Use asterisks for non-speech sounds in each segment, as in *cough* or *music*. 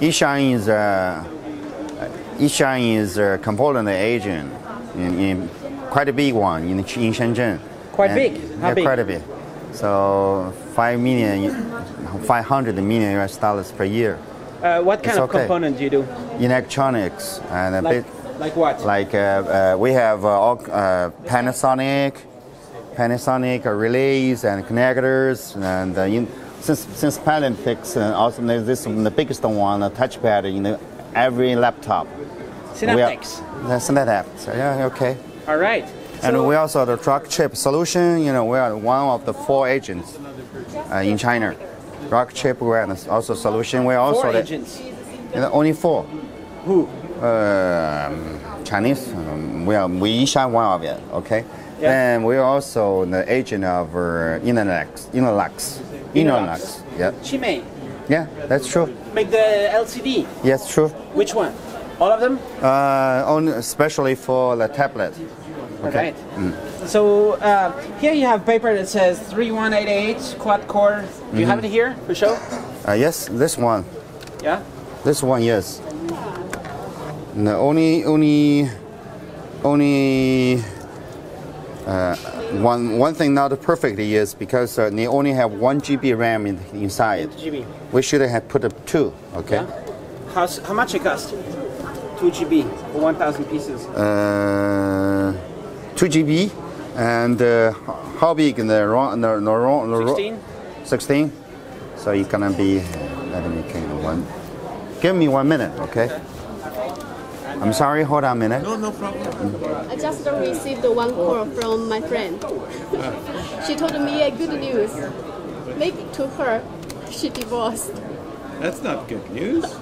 E-shine is uh, E-shine is a component agent in, in quite a big one in, in Shenzhen. Quite And- big? How yeah, big? quite a big. So five million, 500 million US dollars per year Uh, what kind It's of okay. component do you do? electronics and a Like, bit like what? like uh, uh, we have uh, all, uh, Panasonic, Panasonic uh, relays and connectors, and uh, in, since since Paralympics, uh, also this the biggest one, the touchpad in the, every laptop. We are- Synaptics. Synaptics. Yeah, okay. All right. And So- we also the Rockchip solution. You know, we are one of the four agents uh, in China. Rockchip, we are also solution. We are also Four the- agents. you know, only four. Who? Um, Chinese. Um, we are we E-shine one of it. Okay. Yeah. And we are also the agent of uh. Innolux. Innolux. Yeah. Chimei. Yeah, that's true. Make the LCD. Yes, true. Which one? All of them? Uh, on especially for the tablet. All right. So uh, here you have paper that says 3188 quad core. Do you have it here for show? Uh, yes, this one. Yeah. This one, yes. The only, only, only uh, one one thing not perfect is because uh, they only have one GB RAM in, inside. GB. We should have put a two. Okay. Yeah. How's, how much it cost? 2 GB for 1,000 pieces. Uh, two GB, and uh, how big the ROM? The, the ROM, the ROM- 16? 16. So it's gonna be. Let me count one. Give me one minute, okay? I'm sorry. Hold on a minute. No, no problem. I just received one call from my friend. *laughs* she told me a good news. Maybe to her, she divorced. That's not good news. *laughs*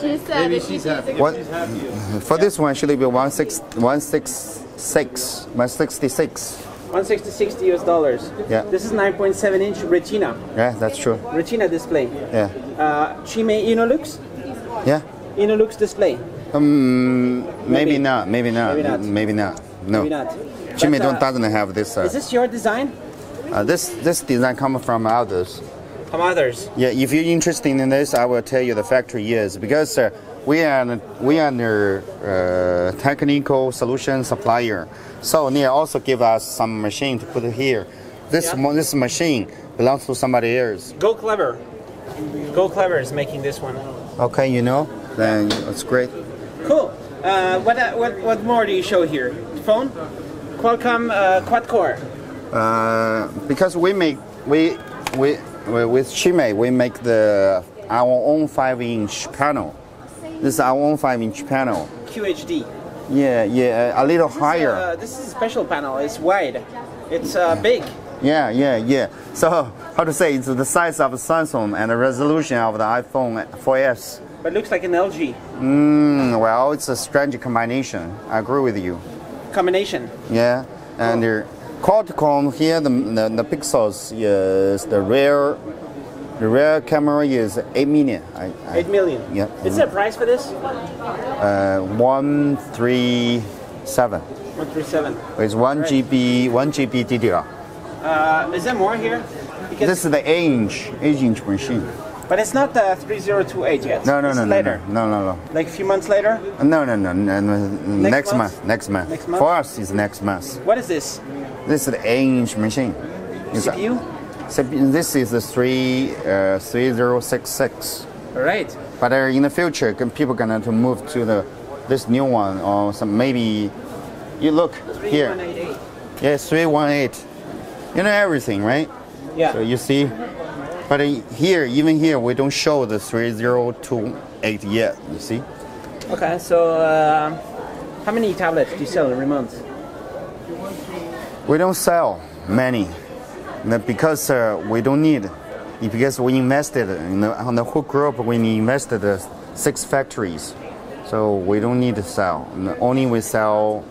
She said Maybe she's happy. What? She's happy. For this one, should it be 16 166? 166. 166 US dollars. Yeah. This is 9.7 inch Retina. Yeah, that's true. Retina display. Yeah. Uh, Chimei Innolux. Yeah. Innolux display. Um, maybe, Maybe. not. Maybe not. Maybe not. Maybe not. No. Maybe not. Jimmy uh, doesn't have this. Uh, Is this your design? uh, this this design come from others. From others. Yeah. If you're interested in this, I will tell you the factory is because uh, we are we are the uh, technical solution supplier. So they also give us some machine to put here. This Yeah. this machine belongs to somebody else. Go Clever. Go Clever is making this one. Okay, you know, then it's great. Cool. Uh, what, uh, what, what more do you show here? Phone? Qualcomm uh, quad core. Uh, because we make we we, we with Chimei we make the our own five inch panel. This is our own five inch panel. QHD. Yeah, yeah, a little higher. Uh, this is a special panel. It's wide. It's uh, big. Yeah, yeah, yeah. So how to say it's the size of the Samsung and the resolution of the iPhone 4S. But looks like an LG Mm, well, it's a strange combination. I agree with you. combination. Yeah, and the Qualcomm here, the, the, the pixels is the rear, the rear camera is 8 million. I, I, 8 million. Yeah. Is there a price for this? Uh, 137. 137. It's 1 Right. GB, 1 GB DDR. Uh, is there more here? Because, This is the 8 inch, 8 inch machine. But it's not uh, 3028 yet. No, no, It's no, no, later. no, no, no, Like a few months later. no, no, no, no, no, next, month? month, next month. Next month? For us, it's next month. What is this? This is the 8 inch machine. It's CPU? CPU this is the 3, uh, 3066. All right. But uh, in the future, can- people gonna to move to the this new one or some maybe. You look here. 3188. Yes, three one eight. You know everything, right? Yeah. So you see, but here, even here, we don't show the three zero two eight yet. You see? Okay, so uh, how many tablets do you sell every month? We don't sell many, because uh, we don't need. Because we invested in the, on the whole group, we invested uh, six factories, so we don't need to sell. Only we sell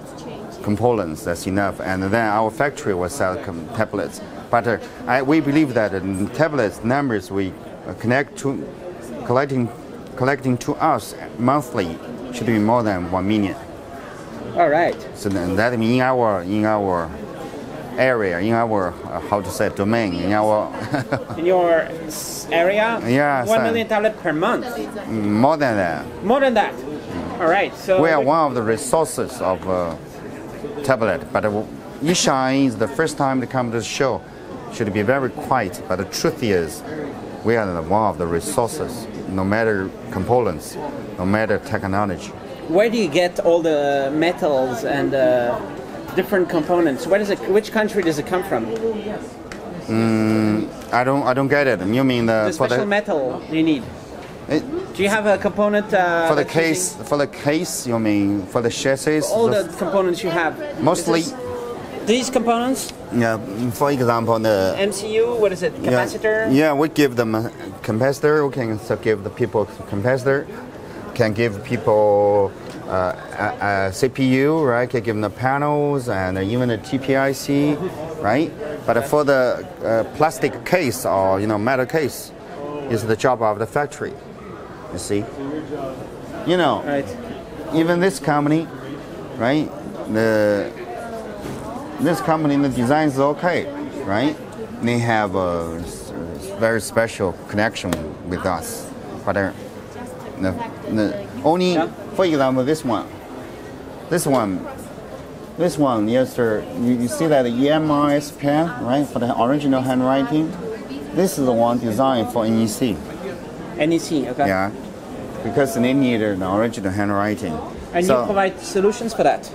components. That's enough, and then our factory will sell com- tablets. But uh, I, we believe that uh, tablets numbers we connect to collecting collecting to us monthly should be more than one million. All right. So then that means in our in our area, in our uh, how to say domain, in our In your area, *laughs* Yeah, one million tablet per month. more than that. More than that. All right. So We are one of the resources of uh, tablet, but E-shine is the first time to come to the show. Should be very quiet, but the truth is, we are the one of the resources. No matter components, no matter technology. where do you get all the metals and uh, different components? Where does it? Which country does it come from? I don't, I don't get it. You mean the, The special the metal you need. Do you have a component uh, for the case? using- For the case, you mean for the chassis? All the- the components you have. mostly, these components, yeah. For example, the MCU. What is it? Yeah, Capacitor. Yeah, we give them a capacitor. We can so give the people capacitor. Can give people uh, a, a CPU, right? Can give them the panels and even the TPIC, right? But for the uh, plastic case or you know metal case, is the job of the factory. You see, you know, Right. even this company, right? The this company, the design is okay, right? They have a very special connection with us, but uh, the, the only, Yeah. for example, this one, this one, this one, yes, sir. You, you see that EMIS pen, right, for the original handwriting. This is the one designed for NEC. NEC. E Okay. Yeah, because they need an original handwriting. And So- you provide solutions for that.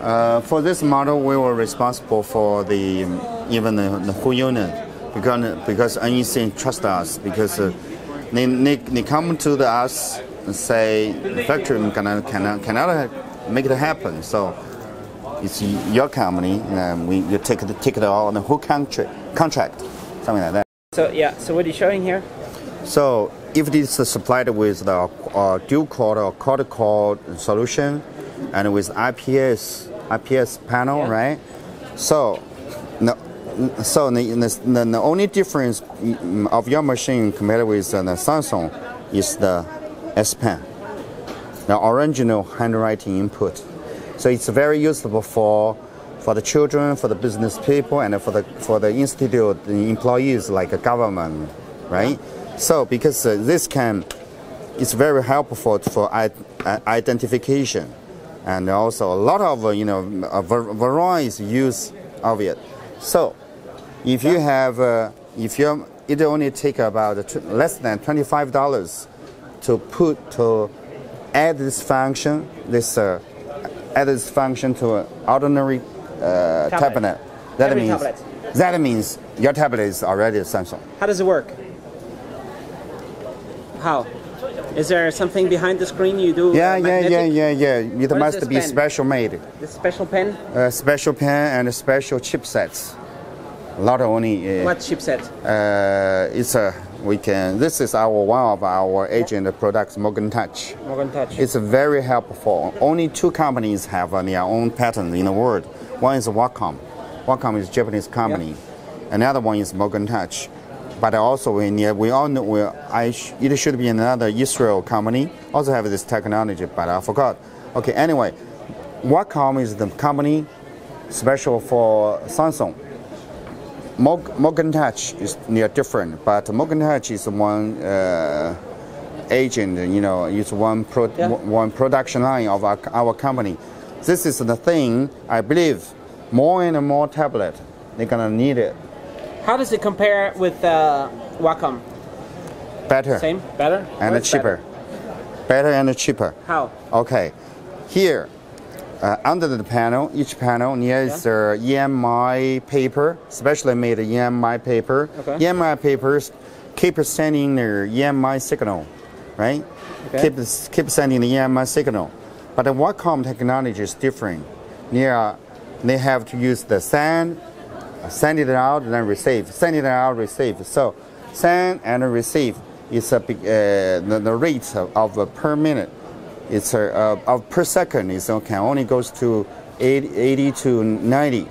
Uh, for this model, we were responsible for the even the, the whole unit because because NEC trust us because uh, they, they, they come to the us and say the factory cannot cannot cannot make it happen. So it's your company, and we you take the take it all on the whole country contract, something like that. So yeah. So what are you showing here? So if it is supplied with the uh, dual core or quad core solution and with IPS IPS panel, Yeah. right? So no, so the, the, the only difference mm, of your machine compared with uh, the Samsung is the S Pen, the original handwriting input. So it's very useful for for the children, for the business people, and for the for the institute the employees like a government, right? So because uh, this can, it's very helpful for uh, identification, and also a lot of uh, you know a var- use of it. So if you have uh, if you it only take about less than twenty five dollars to put to add this function this uh, add this function to an ordinary uh, Tablet. tablet. That Every means tablet. that means your tablet is already a Samsung. How does it work? How? Is there something behind the screen you do? Yeah, uh, yeah, yeah, yeah, yeah. It What must be pen? special made. This special pen? Uh, special pen and special chipsets. Not only uh, What chipset? uh, it's a we can. This is our one of our agent products, Morgan Touch. Morgan Touch. It's very helpful. Only two companies have uh, their own patent in the world. One is Wacom. Wacom is a Japanese company. Another one is Morgan Touch. But also we, need, we all know we, I sh- it should be another Israel company also have this technology, but I forgot. Okay, anyway, Wacom is the company special for Samsung. Mog- Morgan Touch is near different, but Morgan Touch is one uh, agent, you know, it's one pro- Yeah. one production line of our, our company. This is the thing I believe more and more tablet they're gonna need it How does it compare with uh, Wacom? better Same? Better? and What's cheaper, better and cheaper. How? Okay, here uh, under the panel, each panel needs uh, EMI paper, specially made EMI paper. Okay. EMI papers keep sending their EMI signal, right? Okay. Keep keep sending the EMI signal, but the Wacom technology is different. They they have to use the send, send it out, and then receive, send it out, receive. So send and receive. Is a uh, the, the rate of, of per minute. It's uh, uh, of per second is okay, only goes to 80, 80 to 90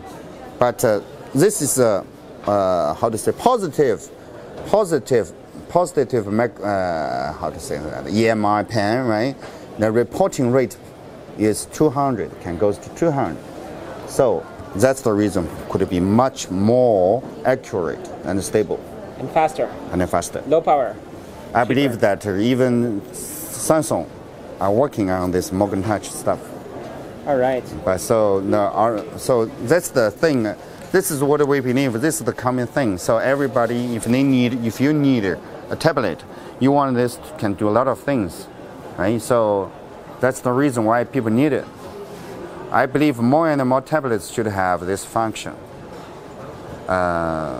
but uh, this is a uh, how to say positive positive positive uh, how to say that? EMI pen right? The reporting rate is 200 can goes to 200 so That's the reason could be much more accurate and stable And faster, and faster. low power. I believe that even Samsung are working on this Morgan Touch stuff. All right. But so no, our, so that's the thing. This is what we believe. This is the common thing. So everybody, if they need, if you need a tablet, you want this can do a lot of things, right? So that's the reason why people need it. I believe more and more tablets should have this function. Uh,